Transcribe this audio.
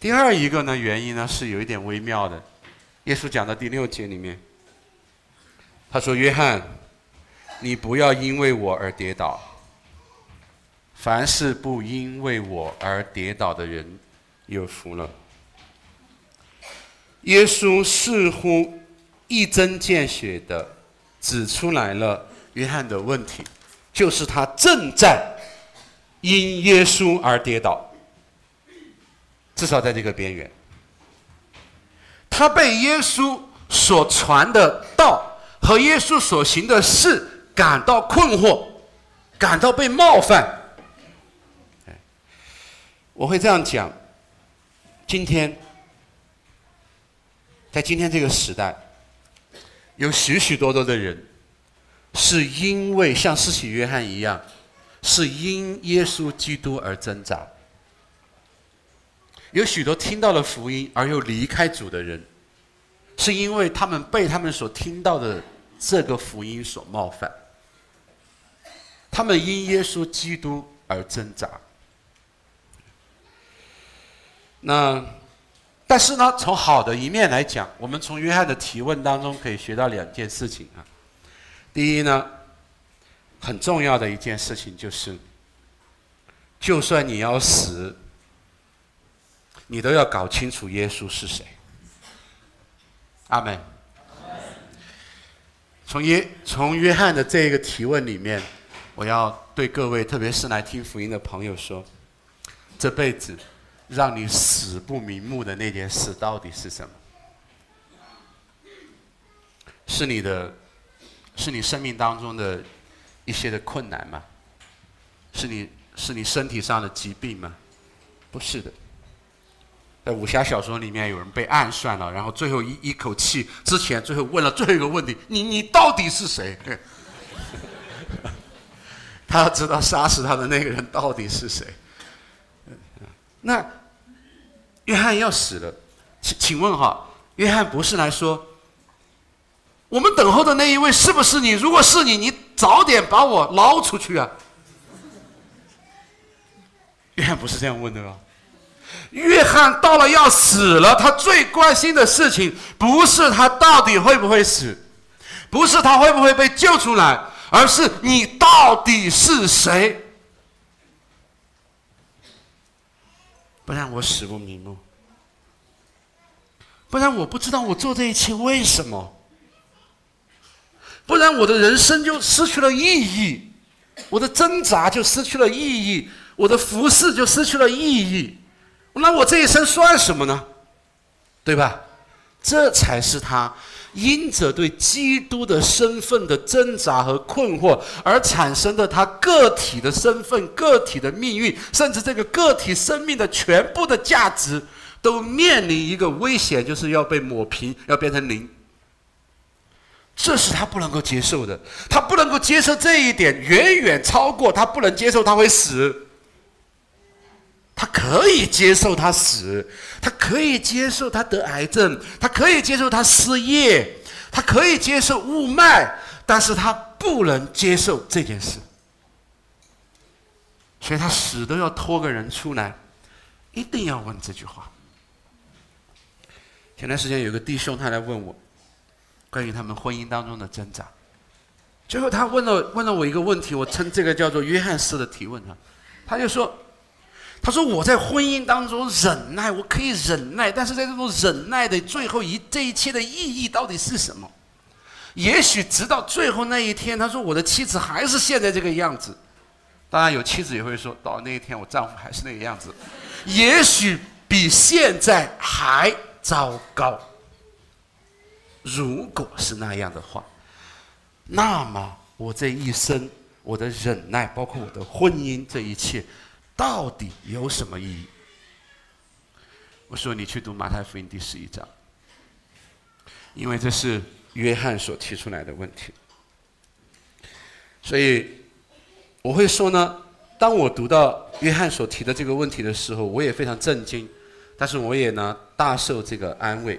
第二一个呢，原因呢是有一点微妙的。耶稣讲到第六节里面，他说：“约翰，你不要因为我而跌倒。凡是不因为我而跌倒的人，有福了。”耶稣似乎一针见血的指出来了约翰的问题，就是他正在因耶稣而跌倒，至少在这个边缘。他被耶稣所传的道和耶稣所行的事感到困惑，感到被冒犯。我会这样讲：今天，在今天这个时代，有许许多多的人，是因为像施洗约翰一样，是因耶稣基督而挣扎。有许多听到了福音而又离开主的人。是因为他们被他们所听到的这个福音所冒犯，他们因耶稣基督而挣扎。那，但是呢，从好的一面来讲，我们从约翰的提问当中可以学到两件事情啊。第一呢，很重要的一件事情就是，就算你要死，你都要搞清楚耶稣是谁。阿门。从约从约翰的这一个提问里面，我要对各位，特别是来听福音的朋友说：这辈子让你死不瞑目的那件事到底是什么？是你的，是你生命当中的一些的困难吗？是你是你身体上的疾病吗？不是的。在武侠小说里面，有人被暗算了，然后最后一一口气之前，最后问了最后一个问题：你你到底是谁？他要知道杀死他的那个人到底是谁。那约翰要死了，请请问哈，约翰不是来说，我们等候的那一位是不是你？如果是你，你早点把我捞出去啊！约翰不是这样问的吧？约翰到了要死了，他最关心的事情不是他到底会不会死，不是他会不会被救出来，而是你到底是谁？不然我死不瞑目，不然我不知道我做这一切为什么，不然我的人生就失去了意义，我的挣扎就失去了意义，我的服饰就失去了意义。那我这一生算什么呢？对吧？这才是他因着对基督的身份的挣扎和困惑而产生的他个体的身份、个体的命运，甚至这个个体生命的全部的价值，都面临一个危险，就是要被抹平，要变成零。这是他不能够接受的，他不能够接受这一点，远远超过他不能接受他会死。可以接受他死，他可以接受他得癌症，他可以接受他失业，他可以接受雾霾，但是他不能接受这件事，所以他死都要拖个人出来，一定要问这句话。前段时间有个弟兄他来问我，关于他们婚姻当中的挣扎，最后他问了问了我一个问题，我称这个叫做约翰式的提问啊，他就说。他说：“我在婚姻当中忍耐，我可以忍耐，但是在这种忍耐的最后一这一切的意义到底是什么？也许直到最后那一天，他说我的妻子还是现在这个样子。当然，有妻子也会说到那一天，我丈夫还是那个样子，也许比现在还糟糕。如果是那样的话，那么我这一生，我的忍耐，包括我的婚姻，这一切。”到底有什么意义？我说你去读马太福音第十一章，因为这是约翰所提出来的问题。所以我会说呢，当我读到约翰所提的这个问题的时候，我也非常震惊，但是我也呢大受这个安慰。